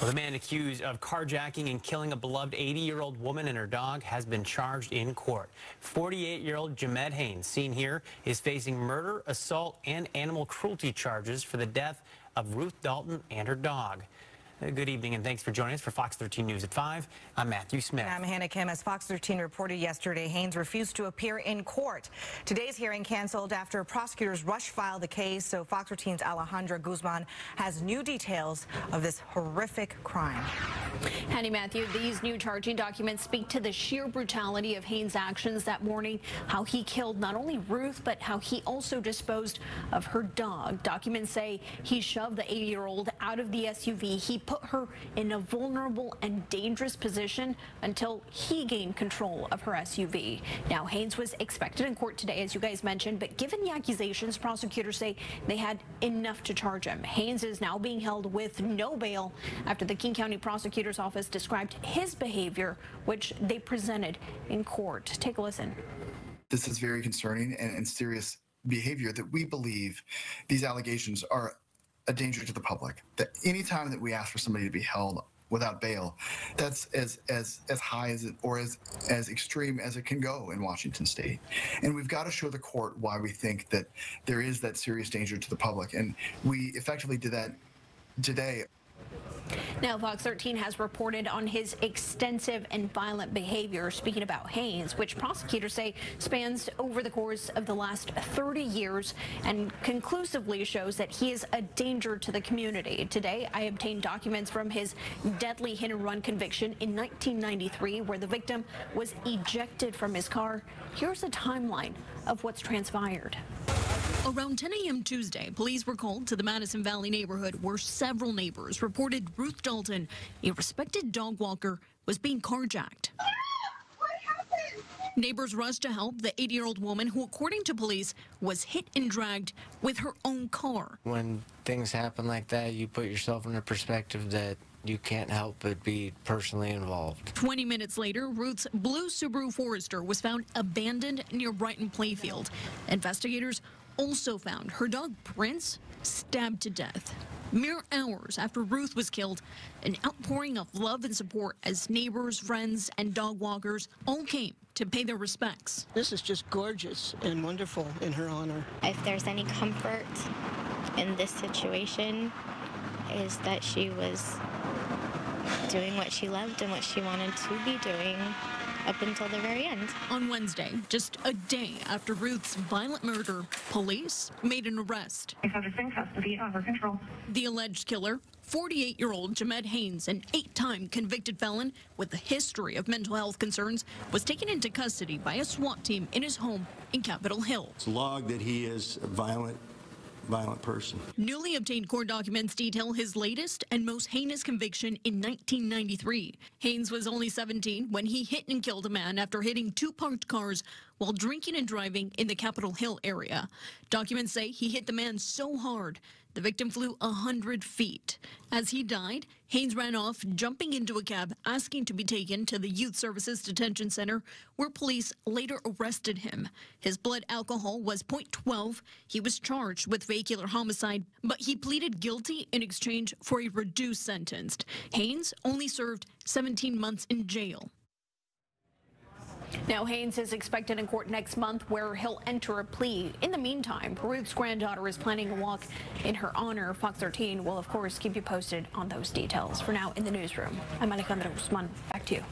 Well, the man accused of carjacking and killing a beloved 80-year-old woman and her dog has been charged in court. 48-year-old Jahmed Haynes, seen here, is facing murder, assault, and animal cruelty charges for the death of Ruth Dalton and her dog. Uh, good evening and thanks for joining us for Fox 13 News at 5. I'm Matthew Smith. And I'm Hannah Kim. As Fox 13 reported yesterday, Haynes refused to appear in court. Today's hearing canceled after prosecutors rush filed the case, so Fox 13's Alejandra Guzman has new details of this horrific crime. Henny Matthew, these new charging documents speak to the sheer brutality of Haynes' actions that morning, how he killed not only Ruth, but how he also disposed of her dog. Documents say he shoved the 80-year-old out of the SUV. He put her in a vulnerable and dangerous position until he gained control of her SUV. Now, Haynes was expected in court today, as you guys mentioned, but given the accusations, prosecutors say they had enough to charge him. Haynes is now being held with no bail after the King County Prosecutor's Office described his behavior, which they presented in court. Take a listen. This is very concerning and, and serious behavior that we believe these allegations are a danger to the public. That any time that we ask for somebody to be held without bail, that's as as as high as it or as as extreme as it can go in Washington State. And we've got to show the court why we think that there is that serious danger to the public. And we effectively did that today. Now, Fox 13 has reported on his extensive and violent behavior, speaking about Haynes, which prosecutors say spans over the course of the last 30 years and conclusively shows that he is a danger to the community. Today, I obtained documents from his deadly hit and run conviction in 1993, where the victim was ejected from his car. Here's a timeline of what's transpired. Around 10 a.m. Tuesday, police were called to the Madison Valley neighborhood where several neighbors reported Ruth Dalton, a respected dog walker, was being carjacked. Neighbors rushed to help the 80 year old woman who, according to police, was hit and dragged with her own car. When things happen like that, you put yourself in a perspective that you can't help but be personally involved. 20 minutes later, Ruth's blue Subaru Forester was found abandoned near Brighton Playfield. Investigators also found her dog Prince stabbed to death. Mere hours after Ruth was killed, an outpouring of love and support as neighbors, friends, and dog walkers all came to pay their respects. This is just gorgeous and wonderful in her honor. If there's any comfort in this situation, is that she was doing what she loved and what she wanted to be doing up until the very end. On Wednesday, just a day after Ruth's violent murder, police made an arrest. I found in custody under control. The alleged killer, 48-year-old Jahmed Haynes, an eight-time convicted felon with a history of mental health concerns, was taken into custody by a SWAT team in his home in Capitol Hill. It's logged that he is violent violent person. Newly obtained court documents detail his latest and most heinous conviction in 1993. Haynes was only 17 when he hit and killed a man after hitting two parked cars while drinking and driving in the Capitol Hill area. Documents say he hit the man so hard the victim flew 100 feet. As he died, Haynes ran off, jumping into a cab, asking to be taken to the Youth Services Detention Center, where police later arrested him. His blood alcohol was 0.12. He was charged with vehicular homicide, but he pleaded guilty in exchange for a reduced sentence. Haynes only served 17 months in jail. Now, Haynes is expected in court next month where he'll enter a plea. In the meantime, Ruth's granddaughter is planning a walk in her honor. Fox 13 will, of course, keep you posted on those details. For now, in the newsroom, I'm Alejandra Guzman. Back to you.